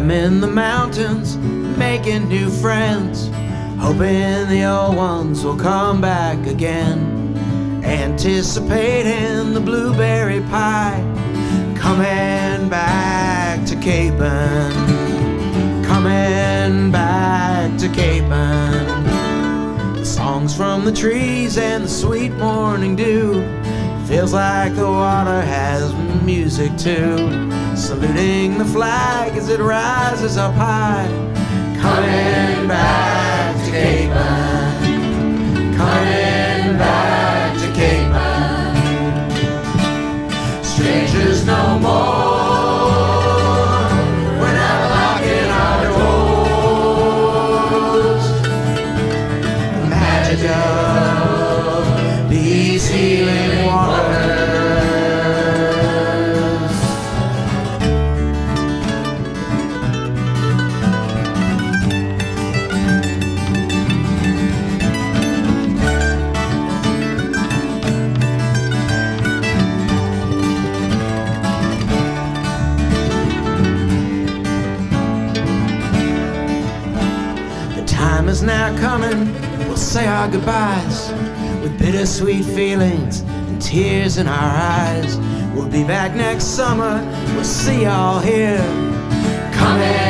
Climbing the mountains, making new friends, hoping the old ones will come back again. Anticipating the blueberry pie, coming back to Capon, coming back to Capon. The songs from the trees and the sweet morning dew feels like the water has music too. Saluting the flag as it rises up high, coming back to Capon, coming back to Capon. Strangers no more. We're The time is now coming, we'll say our goodbyes with bittersweet feelings and tears in our eyes. We'll be back next summer, we'll see y'all here. Coming.